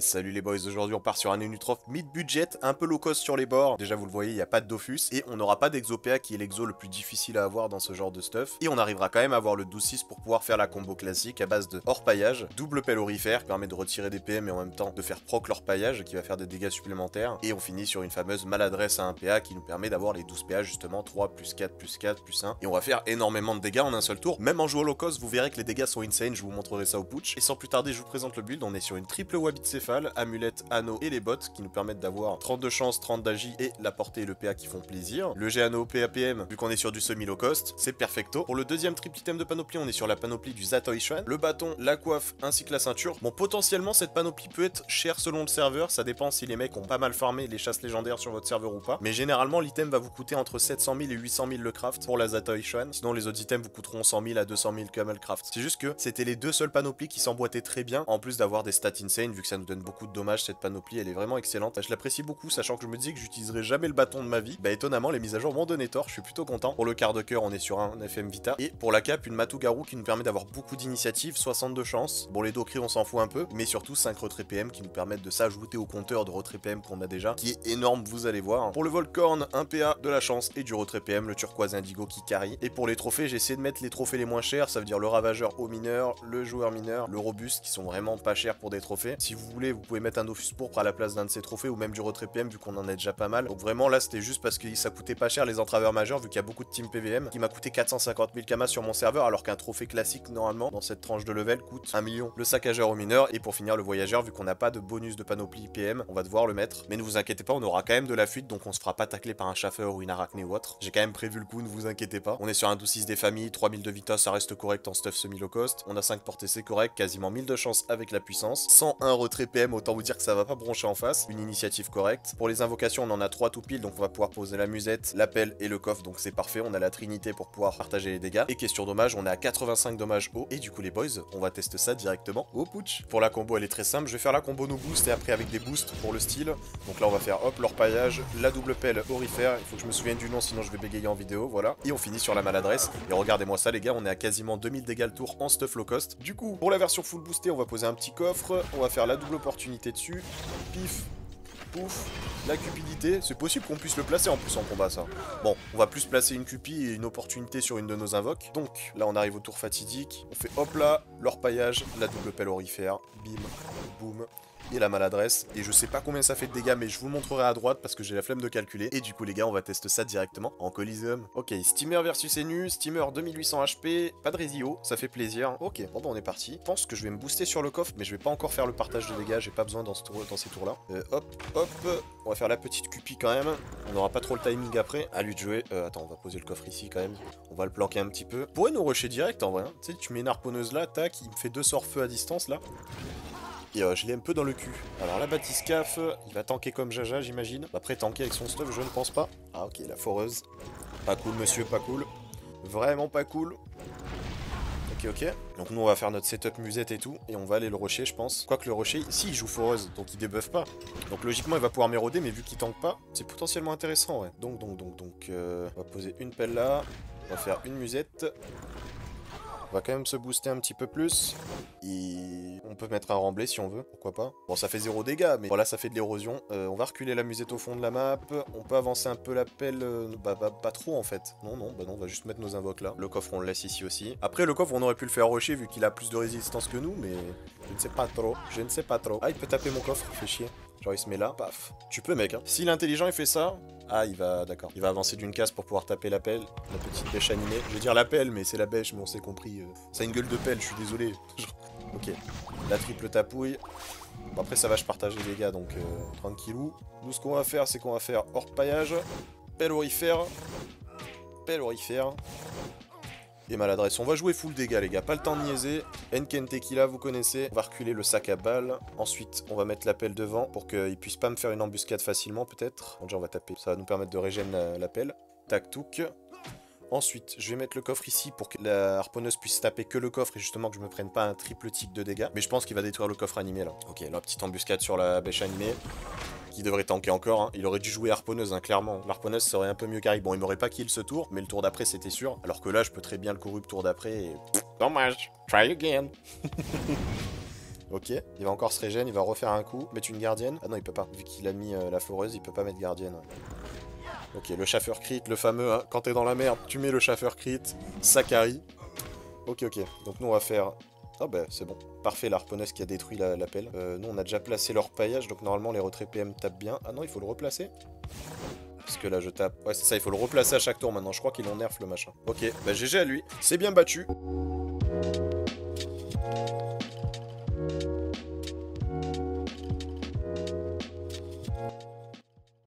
Salut les boys, aujourd'hui on part sur un Enutrof mid-budget, un peu low cost sur les bords. Déjà vous le voyez, il n'y a pas de Dofus. Et on n'aura pas d'Exopéa qui est l'exo le plus difficile à avoir dans ce genre de stuff. Et on arrivera quand même à avoir le 12-6 pour pouvoir faire la combo classique à base de hors paillage, double pelle orifère qui permet de retirer des PM et en même temps de faire proc leur paillage qui va faire des dégâts supplémentaires. Et on finit sur une fameuse maladresse à 1 PA qui nous permet d'avoir les 12 PA justement 3 plus 4 plus 4 plus 1. Et on va faire énormément de dégâts en un seul tour. Même en jouant low cost, vous verrez que les dégâts sont insane, je vous montrerai ça au putsch. Et sans plus tarder, je vous présente le build. On est sur une triple Wabit amulette, anneau et les bottes qui nous permettent d'avoir 32 chances, 30 d'agi et la portée et le PA qui font plaisir. Le G anneau PAPM, vu qu'on est sur du semi low cost, c'est perfecto. Pour le deuxième triple item de panoplie, on est sur la panoplie du Zatoi Shrine, le bâton, la coiffe ainsi que la ceinture. Bon, potentiellement, cette panoplie peut être chère selon le serveur, ça dépend si les mecs ont pas mal farmé les chasses légendaires sur votre serveur ou pas. Mais généralement, l'item va vous coûter entre 700 000 et 800 000 le craft pour la Zatoi Shrine. Sinon, les autres items vous coûteront 100 000 à 200 000 camel craft. C'est juste que c'était les deux seules panoplies qui s'emboîtaient très bien, en plus d'avoir des stats insane, vu que ça nous donne beaucoup de dommages, cette panoplie, elle est vraiment excellente. Je l'apprécie beaucoup, sachant que je me disais que j'utiliserai jamais le bâton de ma vie. Bah étonnamment, les mises à jour m'ont donné tort, je suis plutôt content. Pour le quart de cœur, on est sur un FM Vita. Et pour la cape, une Matugaru qui nous permet d'avoir beaucoup d'initiatives, 62 chances. Bon, les Dokri, on s'en fout un peu, mais surtout 5 retraits PM qui nous permettent de s'ajouter au compteur de retrait PM qu'on a déjà, qui est énorme, vous allez voir. Pour le Volcorn, un PA, de la chance et du retrait PM, le turquoise indigo qui carry. Et pour les trophées, j'ai essayé de mettre les trophées les moins chers, ça veut dire le ravageur au mineur, le joueur mineur, le robuste, qui sont vraiment pas chers pour des trophées. Si vous voulez, vous pouvez mettre un Dofus pourpre à la place d'un de ces trophées, ou même du retrait PM, vu qu'on en a déjà pas mal. Donc vraiment, là, c'était juste parce que ça coûtait pas cher les entraveurs majeurs, vu qu'il y a beaucoup de team PVM, qui m'a coûté 450 000 kamas sur mon serveur, alors qu'un trophée classique, normalement, dans cette tranche de level, coûte 1 million. Le saccageur au mineur, et pour finir, le voyageur, vu qu'on n'a pas de bonus de panoplie PM, on va devoir le mettre. Mais ne vous inquiétez pas, on aura quand même de la fuite, donc on se fera pas tacler par un chaffeur ou une arachné ou autre. J'ai quand même prévu le coup, ne vous inquiétez pas. On est sur un 12-6 des familles, 3000 de vitesse, ça reste correct en stuff semi-low cost. On a 5 portées, c'est correct, quasiment 1000 de chance avec la puissance. 101 retrait PM, autant vous dire que ça va pas broncher en face. Une initiative correcte. Pour les invocations, on en a 3 tout pile, donc on va pouvoir poser la musette, l'appel et le coffre, donc c'est parfait. On a la trinité pour pouvoir partager les dégâts. Et question dommage, on est à 85 dommages haut. Et du coup, les boys, on va tester ça directement au putsch. Pour la combo, elle est très simple. Je vais faire la combo no boost et après avec des boosts pour le style. Donc là, on va faire hop, l'orpaillage, la double pelle orifère. Il faut que je me souvienne du nom, sinon je vais bégayer en vidéo. Voilà. Et on finit sur la maladresse. Et regardez-moi ça, les gars, on est à quasiment 2000 dégâts le tour en stuff low cost. Du coup, pour la version full boostée, on va poser un petit coffre. On va faire la double opportunité dessus. Pif, pouf, la cupidité, c'est possible qu'on puisse le placer en plus en combat ça. Bon, on va plus placer une cupie et une opportunité sur une de nos invoques. Donc là on arrive au tour fatidique, on fait hop là, l'orpaillage, la double pelle orifère, bim, boum, et la maladresse. Et je sais pas combien ça fait de dégâts, mais je vous le montrerai à droite parce que j'ai la flemme de calculer. Et du coup, les gars, on va tester ça directement en Coliseum. Ok, Steamer versus Enu, Steamer 2800 HP, pas de résio, ça fait plaisir. Ok, bon, bah, on est parti. Je pense que je vais me booster sur le coffre, mais je vais pas encore faire le partage de dégâts, j'ai pas besoin dans, ce tour, ces tours-là. Euh, hop, hop, on va faire la petite cupie quand même. On n'aura pas trop le timing après. À lui de jouer. Euh, attends, on va poser le coffre ici quand même. On va le planquer un petit peu. Pourrait nous rusher direct en vrai. Hein. Tu sais, tu mets une harponneuse là, tac, il me fait deux sorts feu à distance là. Et euh, je l'ai un peu dans le cul. Alors la Batiscaf, il va tanker comme Jaja, j'imagine. Après, tanker avec son stuff, je ne pense pas. Ah, ok, la foreuse. Pas cool, monsieur, pas cool. Vraiment pas cool. Ok, ok. Donc nous, on va faire notre setup musette et tout. Et on va aller le rocher, je pense. Quoique le rocher, si, il joue foreuse, donc il débuffe pas. Donc logiquement, il va pouvoir m'éroder, mais vu qu'il tank pas, c'est potentiellement intéressant, ouais. Donc, donc, donc, donc... Euh, on va poser une pelle là. On va faire une musette. On va quand même se booster un petit peu plus. Et on peut mettre un remblai si on veut, pourquoi pas. Bon, ça fait zéro dégâts, mais voilà, ça fait de l'érosion. Euh, on va reculer la musette au fond de la map. On peut avancer un peu la pelle. Euh, bah, bah, pas trop en fait. Non, non, bah non, on va juste mettre nos invoques là. Le coffre, on le laisse ici aussi. Après, le coffre, on aurait pu le faire rusher vu qu'il a plus de résistance que nous, mais je ne sais pas trop. Je ne sais pas trop. Ah, il peut taper mon coffre, fait chier. Genre il se met là, paf. Tu peux mec, hein. Si l'intelligent il fait ça, ah il va, d'accord. Il va avancer d'une case pour pouvoir taper la pelle, la petite bêche animée. Je veux dire la pelle, mais c'est la bêche, mais on s'est compris. Ça a une gueule de pelle, je suis désolé. ok, la triple tapouille. Bon, après ça va, je partage les dégâts, donc euh, tranquillou. Nous ce qu'on va faire, c'est qu'on va faire hors paillage, pelle orifère, pelle orifère, et maladresse. On va jouer full dégâts, les gars. Pas le temps de niaiser. Enken Tequila, vous connaissez. On va reculer le sac à balles. Ensuite, on va mettre la pelle devant pour qu'il puisse pas me faire une embuscade facilement, peut-être. Bon, déjà, on va taper. Ça va nous permettre de régénérer la pelle. Tac. Ensuite, je vais mettre le coffre ici pour que la harponneuse puisse taper que le coffre et justement que je me prenne pas un triple tic de dégâts. Mais je pense qu'il va détruire le coffre animé là. Ok, la petite embuscade sur la bêche animée devrait tanker encore. Hein. Il aurait dû jouer harponneuse, hein, clairement. L'harponneuse serait un peu mieux carry. Bon, il m'aurait pas kill ce tour, mais le tour d'après, c'était sûr. Alors que là, je peux très bien le corrupt tour d'après et... Dommage. Try again. Ok, il va encore se régénérer, il va refaire un coup. Mettre une gardienne. Ah non, il peut pas. Vu qu'il a mis euh, la foreuse, il peut pas mettre gardienne. Ok, le chaffeur crit, le fameux, hein. quand t'es dans la merde, tu mets le chaffeur crit, ça carry. Ok, ok. Donc nous, on va faire... Ah bah, c'est bon. Parfait, l'harponneuse qui a détruit l'appel. euh, nous, on a déjà placé leur paillage, donc normalement, les retraits PM tapent bien. Ah non, il faut le replacer parce que là je tape. Ouais c'est ça, il faut le replacer à chaque tour maintenant. Je crois qu'ils l'ont nerf le machin. Ok, bah GG à lui. C'est bien battu.